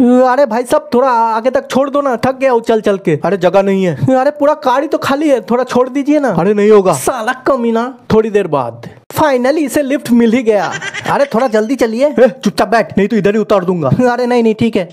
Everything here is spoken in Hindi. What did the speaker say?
अरे भाई साहब थोड़ा आगे तक छोड़ दो ना थक गया चल चल के। अरे जगह नहीं है। अरे पूरा कार ही तो खाली है थोड़ा छोड़ दीजिए ना। अरे नहीं होगा। साला कमीना। थोड़ी देर बाद। फाइनली इसे लिफ्ट मिल ही गया। अरे थोड़ा जल्दी चलिए। चुपचाप बैठ नहीं तो इधर ही उतार दूँगा। अरे नहीं नहीं ठीक है।